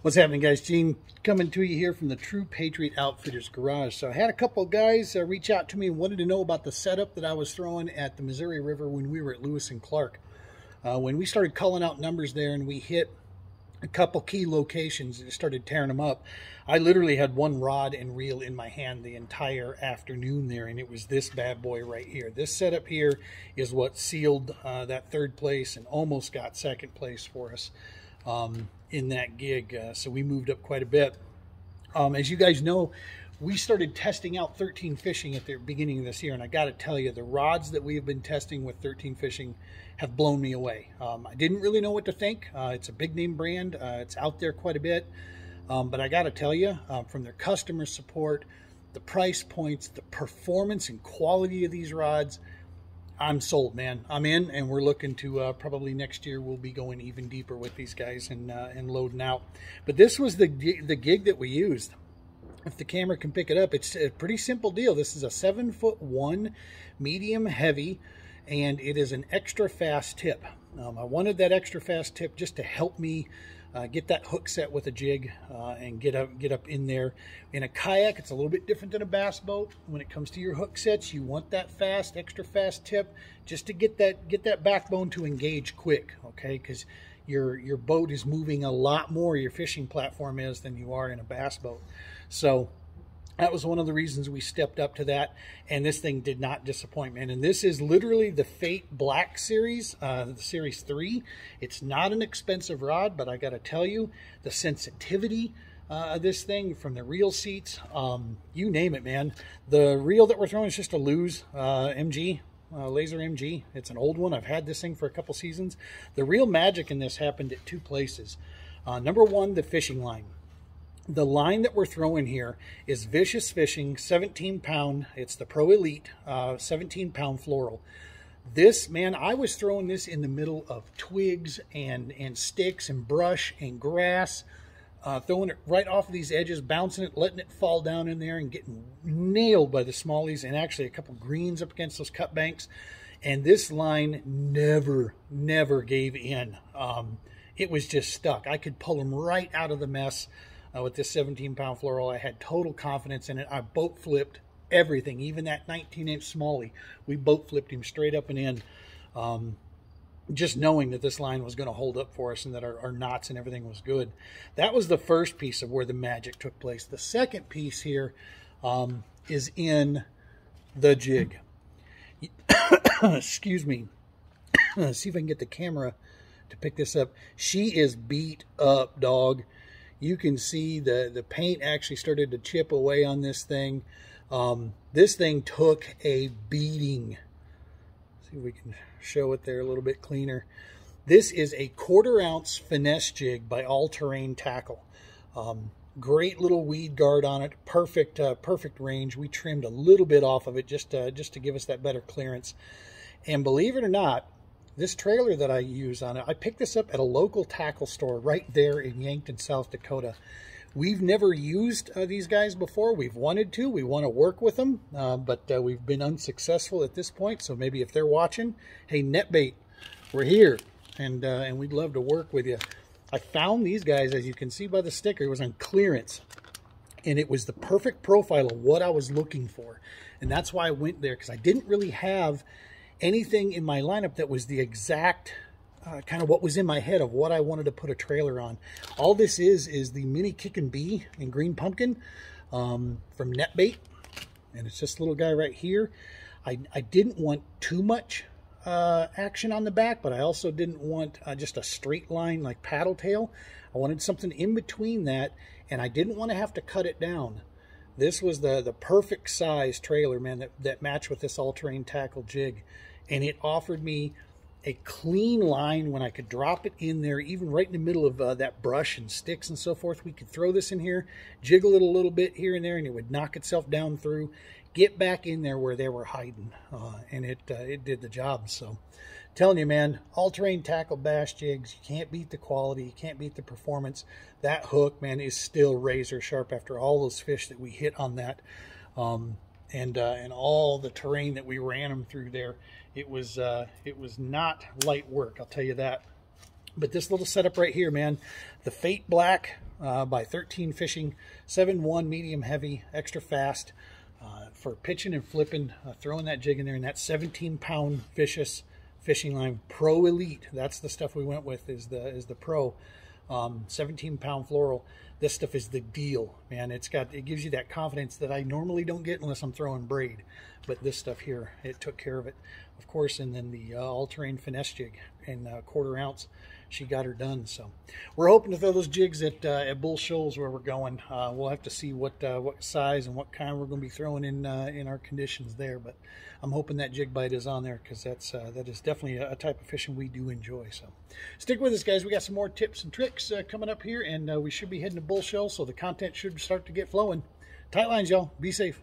What's happening, guys? Gene coming to you here from the True Patriot Outfitters Garage. So I had a couple guys uh, reach out to me and wanted to know about the setup that I was throwing at the Missouri River when we were at Lewis and Clark. Uh, when we started calling out numbers there and we hit a couple key locations and started tearing them up, I literally had one rod and reel in my hand the entire afternoon there, and it was this bad boy right here. This setup here is what sealed uh, that third place and almost got second place for us um, in that gig. Uh, so we moved up quite a bit. Um, as you guys know, we started testing out 13 fishing at the beginning of this year, and I got to tell you, the rods that we have been testing with 13 fishing have blown me away. Um, I didn't really know what to think. Uh, it's a big name brand. Uh, it's out there quite a bit, um, but I got to tell you, uh, from their customer support, the price points, the performance and quality of these rods, I'm sold, man. I'm in, and we're looking to uh, probably next year we'll be going even deeper with these guys and uh, and loading out. But this was the the gig that we used. If the camera can pick it up, it's a pretty simple deal. This is a seven foot one, medium heavy, and it is an extra fast tip. Um, I wanted that extra fast tip just to help me uh, get that hook set with a jig uh, and get up get up in there. In a kayak, it's a little bit different than a bass boat. When it comes to your hook sets, you want that fast, extra fast tip just to get that get that backbone to engage quick, okay? Because your your boat is moving a lot more, your fishing platform is, than you are in a bass boat. So that was one of the reasons we stepped up to that and this thing did not disappoint man. And this is literally the fate black series uh, the series 3 it's not an expensive rod but i gotta tell you the sensitivity uh, of this thing from the reel seats um, you name it man. The reel that we're throwing is just a Lew's uh, mg uh, Lazer mg it's an old one. I've had this thing for a couple seasons. The real magic in this happened at two places. Uh, number one the fishing line the line that we're throwing here is Vicious Fishing 17 pound. It's the Pro Elite uh, 17 pound fluoro. This, man, I was throwing this in the middle of twigs and, and sticks and brush and grass, uh, throwing it right off of these edges, bouncing it, letting it fall down in there and getting nailed by the smallies and actually a couple greens up against those cut banks. And this line never, never gave in. Um, it was just stuck. I could pull them right out of the mess uh, with this 17 pound fluoro. I had total confidence in it. I boat flipped everything, even that 19 inch smallie. We boat flipped him straight up and in. Um, just knowing that this line was going to hold up for us and that our, our, knots and everything was good. That was the first piece of where the magic took place. The second piece here um, is in the jig. Excuse me. See if I can get the camera to pick this up. She is beat up, dog you can see the, the paint actually started to chip away on this thing. Um, this thing took a beating. see if we can show it there a little bit cleaner. This is a quarter ounce finesse jig by All Terrain Tackle. Um, great little weed guard on it. Perfect, uh, perfect range. We trimmed a little bit off of it just, just to give us that better clearance. And believe it or not, this trailer that I use on it, I picked this up at a local tackle store right there in Yankton, South Dakota. We've never used uh, these guys before. We've wanted to. We want to work with them, uh, but uh, we've been unsuccessful at this point. So maybe if they're watching, hey, NetBait, we're here, and uh, and we'd love to work with you. I found these guys, as you can see by the sticker, it was on clearance, and it was the perfect profile of what I was looking for, and that's why I went there because I didn't really have anything in my lineup that was the exact uh, kind of what was in my head of what I wanted to put a trailer on. All this is is the mini Kickin' B and green pumpkin um, from NetBait. And it's this little guy right here. I, I didn't want too much uh, action on the back, but I also didn't want uh, just a straight line like paddle tail. I wanted something in between that, and I didn't want to have to cut it down. This was the, the perfect size trailer, man, that, that matched with this all-terrain tackle jig and it offered me a clean line when I could drop it in there, even right in the middle of uh, that brush and sticks and so forth. We could throw this in here, jiggle it a little bit here and there, and it would knock itself down through, get back in there where they were hiding, uh, and it uh, it did the job. So, telling you, man, all-terrain tackle bass jigs, you can't beat the quality, you can't beat the performance. That hook, man, is still razor sharp after all those fish that we hit on that. Um, and uh, and all the terrain that we ran them through there. It was uh, it was not light work, I'll tell you that. But this little setup right here, man, the Fate Black uh, by 13 Fishing, 7-1 medium heavy, extra fast, uh, for pitching and flipping, uh, throwing that jig in there, and that 17 pound vicious fishing line, Pro Elite. That's the stuff we went with. Is the is the Pro, um, 17 pound fluoro. This stuff is the deal, man. It's got it gives you that confidence that I normally don't get unless I'm throwing braid, but this stuff here it took care of it, of course. And then the uh, all terrain finesse jig and uh, quarter ounce she got her done. So we're hoping to throw those jigs at uh, at Bull Shoals where we're going. Uh, we'll have to see what uh, what size and what kind we're going to be throwing in in our conditions there. But I'm hoping that jig bite is on there because that's that is definitely a, type of fishing we do enjoy. So stick with us, guys. We got some more tips and tricks coming up here, and we should be heading to Bull Shoals, so the content should start to get flowing. Tight lines, y'all. Be safe.